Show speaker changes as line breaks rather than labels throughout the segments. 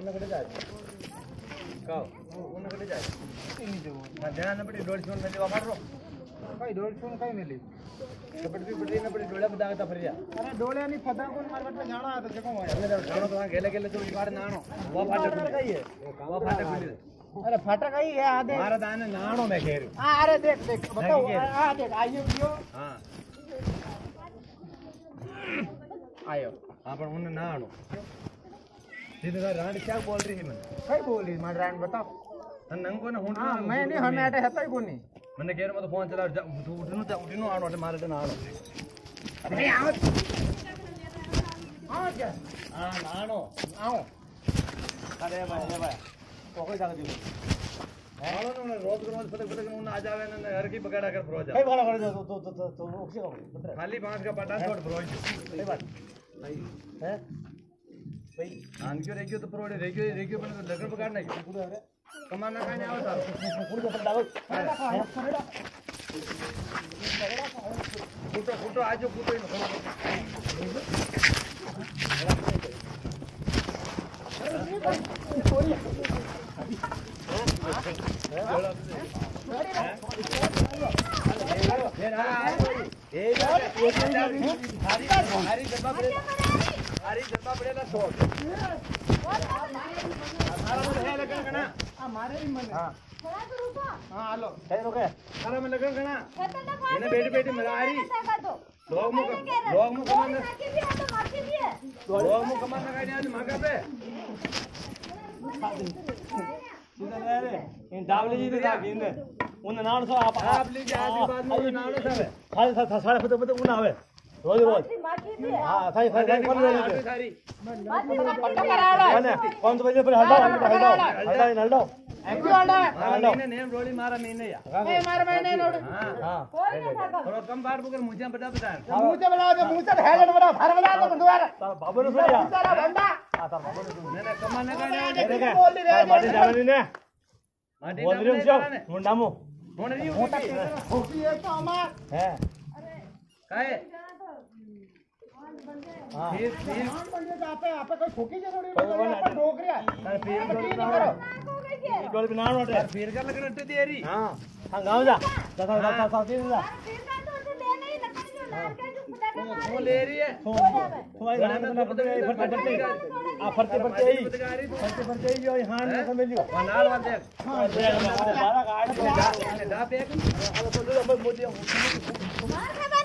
उनकडे जायचं का उनकडे जायचं ध्यान पडी डोळे ठेवून म्हणजे वापरलो
काही डोळे ठेवून काही नेली
कपडे पडी न पडी डोळ्या दागता फरिया
अरे डोळे आणि फदा कोण मार्केटला जाणं आता ते कोण होय?
नाणो तो गेले गेले तो इकडे नाणो वा फाटे काही वा फाटे खुली
अरे फाटा काही है आ देख
मारा दाने नाणो मैं घेर
हाँ, अरे देख देख बताओ
नहीं, ये-
आ देख आइए वीडियो
हाँ
आयो
हाँ पर उन्हें नाणो सीधे दीदी राण क्या बोल रही है मैंने
कई बोली मैं
राण बताओ ನಂಗೂ ಹುಣ್ಣು ಮೈನಿ ಹಣ್ಣು ಆಟ ಹೆತ್ತಾಗ ಬನ್ನಿ ಮೊನ್ನೆ ಕೇರು ಮತ್ತೆ ಫೋನ್ ಚಲ ಉಡಿನೂ ಉಡಿನೂ ಆಡು ಅಟೆ
ಮಾರಟ ನಾನು ನಾನು ನಾವು ಅದೇ ಬಾಯ್ ಅದೇ ಬಾಯ್ ಪೋಕೋಯ್ ಜಾಗದಿಲ್ಲ
खाली बाँस का पटाखा छोड़
ब्रोज
ભાઈ આંગ્યો રેગ્યો તો પ્રોડે રેગ્યો રેગ્યો પણ તો લગડ બગાડ નાખ્યો
પૂરો અરે
કમાન ના કાને આવો સારું
પૂરો પકડ લાવો
ફૂટો ફૂટો આજો ફૂટો એનો હરી ડબ્બા हरी जल्दा पड़ेगा सौ। हमारा मन है।
लगन गणा हमारे ही मन
हाँ थोड़ा तो रुको
हाँ हेलो
सही रुके हमारा मन लगन गणा इने बैठ। बैठ मज़ा आ रही लोग मु लोग मु कमान लोग मु कमान लगा दिया मांगा पे। सीधा ले रे।
इन डावली जी दे दा इन उन नाल सो आप
आप लीजिए आशीर्वाद में नाल सो
खाली सा सारे फते फते उन आवे। रोज रोज हाँ। साई साई कौन ले
आशी सारी
कौन है। कौन तो बजे पर हटाओ हटाओ हटाओ हटाओ
हाँ नीने नेम रोली मारा नीने या
मार मैंने नोट।
हाँ।
हाँ।
थोड़ा कम बात बकर मुझे बता बता।
से बना दे मुँह से हेलमेट बना फार बना दे दोबारा बाबू ने सुनिया तारा बंदा। हाँ तार बाबू ने सुनिया
मैंने कमाने का नहीं
देख। तार माटी जावनी ने
माटी
बोल रही हूँ सो मुंडा मु
होने नहीं
मोटा
होती
खोकी है। तो हमार। है।
काहे
हाँ
फिर फिर
जाते आप कोई
कोई
नहीं
बना
आप डोकरिया
तार फिर
ठीक
डोली
नहीं करो
डोली पे नानो तार कर लगन अट्टे तेरी
हाँ हाँ गाँव जा जा जा जा जा जा जा
तू ले रही है
तुम्हारी नाम तो पता है फरते फरते आ फरते फरते ही फरते फरते ही जो हाँ ने समझ लियो हाँ बारा गाड़
दा पे
हाँ मार खावानी तो ना आगे आगे जा मुँह ना मोटा बेटा
देख आ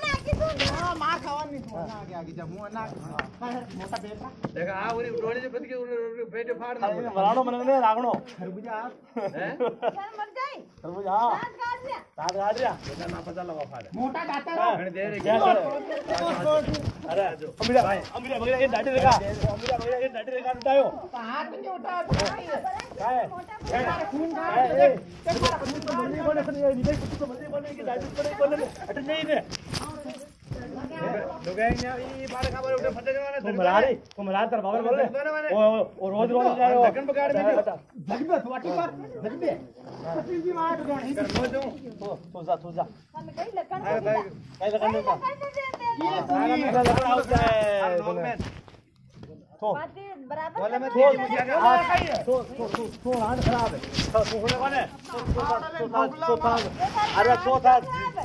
उरी डोली से बद के उरी पेट फाड़ ना
बराणो मनने रागणो खरबूजा
हैं
खरबूजा हाँ दांत गाड़ रिया
बेटा ना पता लगा फाड़
मोटा दाता
देर है
क्या अरे अमीरा अमीरा बगैर ये दाढ़ी लगा अमीरा बगैर ये दाढ़ी लगा उठायो हाथ नहीं उठा काय काय खून ए मर्ज़ी कोने से ये नहीं कुछ तो मर्ज़ी कोने की दाढ़ी पर कोने अट नहीं ने रोज रोज नहीं
हो दूँ
तो तू जा तू जा
अरे